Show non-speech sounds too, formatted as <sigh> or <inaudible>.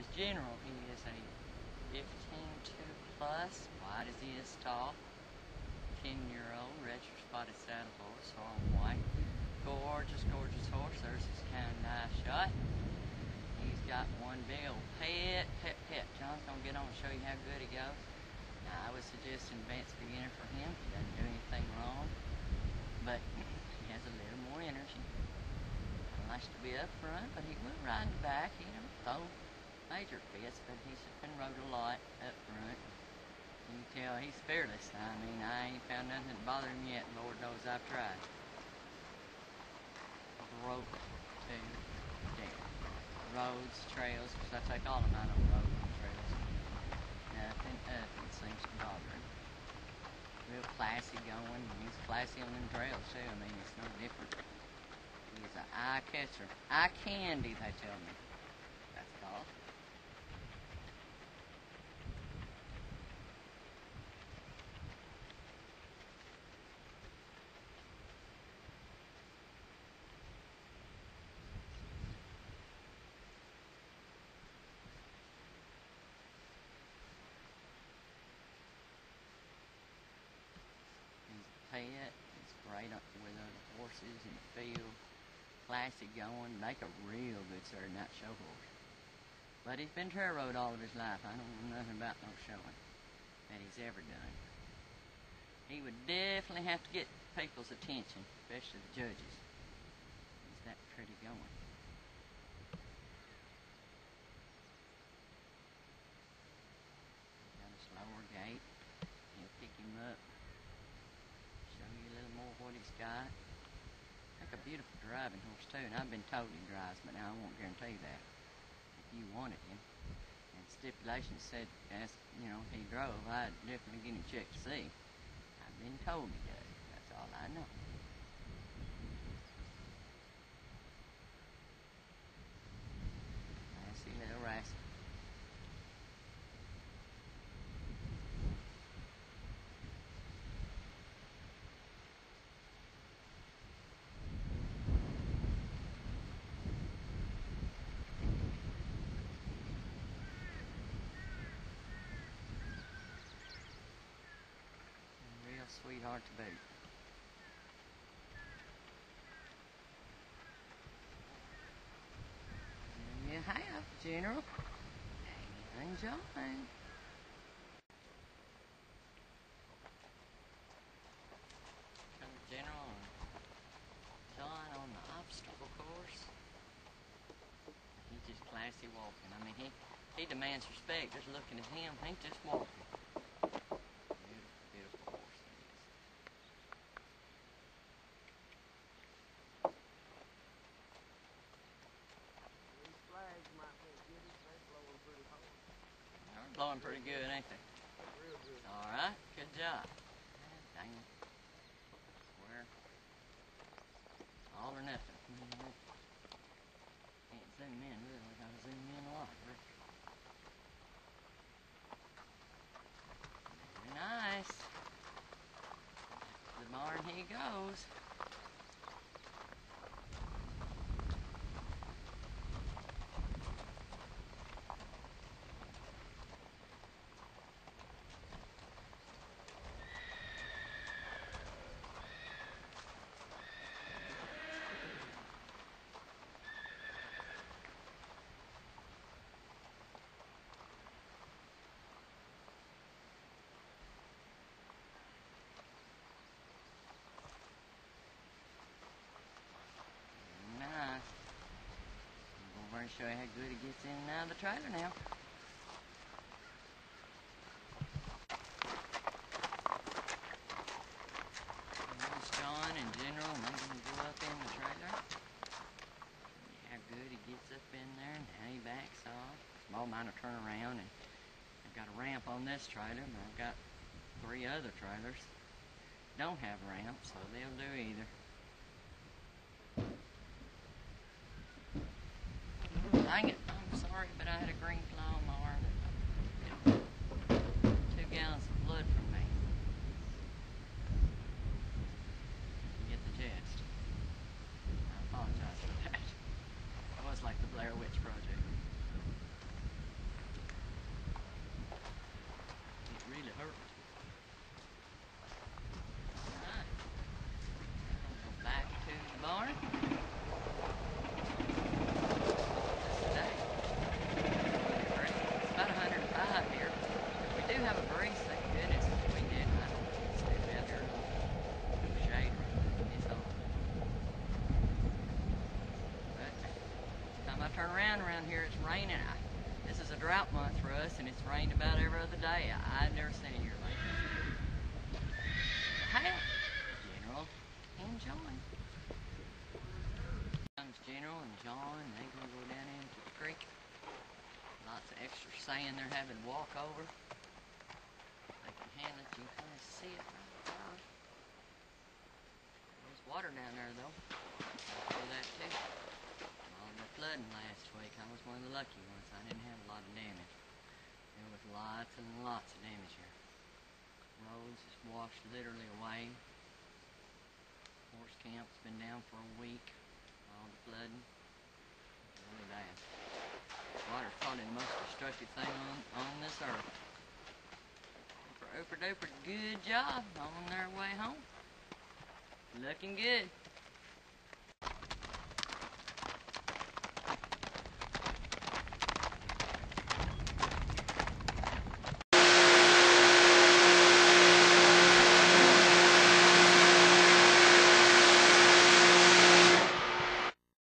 is General. He is a 15 2 plus, wide as he is tall, 10 year old, registered spotted saddle horse, on white. Gorgeous, gorgeous horse. There's his kind of nice shot. He's got one big old pet, pet, pet. John's gonna get on and show you how good he goes. Now, I would suggest an advanced beginner for him. He doesn't do anything wrong, but he has a little more energy. He likes to be up front, but he will ride back. He don't throw major fits, but he's been rode a lot up front. You can tell he's fearless. I mean, I ain't found nothing to bother him yet. Lord knows I've tried. Rope to there. Roads, trails, because I take all of mine on roads and trails. Nothing, nothing seems to bother him. Real classy going. He's classy on them trails too. I mean, it's no different. He's an eye catcher. Eye candy, they tell me. That's all. He's a pet. He's great up with other horses in the field. Classy going. Make a real good Saturday night show horse. But he's been trail road all of his life. I don't know nothing about no showing that he's ever done. He would definitely have to get people's attention, especially the judges. He's that pretty going. Got a slower gait. He'll pick him up. Show you a little more what he's got. Like beautiful driving horse too, and I've been told he drives, but now I won't guarantee that. If you wanted him, and stipulations said, as you know, if he drove, I'd definitely get him checked to see. I've been told he does. That's all I know. Classy little rascal. Boot. There you have, General. And John. Come General and John on the obstacle course. He's just classy walking. I mean, he, he demands respect just looking at him. He's just walking. Beautiful, beautiful horse he is. These flags might be good if they blowing pretty hard. They're blowing pretty good, ain't they? Real good. All right, good job. Dang it. Swear. All or nothing. <laughs> Can't zoom in really. Gotta zoom in a lot. Very nice. The barn he goes. Nice. And show you how good he gets in and out of the trailer now. There's John and General, and I'm going to go up in the trailer. How good he gets up in there, and how he backs off. Small minor turn around, and I've got a ramp on this trailer, but I've got three other trailers. Don't have ramps, so they'll do either. Dang it, I'm sorry, but I had a green fly on my arm. Two gallons of blood from me. You get the gist. I apologize for that. It was like the Blair Witch Project. Raining. I, this is a drought month for us, and it's rained about every other day. I, I've never seen it here like this. Hey, General and John. Comes General and John, they're gonna go down into the creek. Lots of extra sand they're having to walk over. They can handle it, you can kind of see it right there. There's water down there though. I feel that too. Flooding last week, I was one of the lucky ones. I didn't have a lot of damage. There was lots and lots of damage here. Roads just washed literally away. Horse camp's been down for a week. All the flooding. Really bad. Water's probably the most destructive thing on, on this earth. Super duper good job on their way home. Looking good.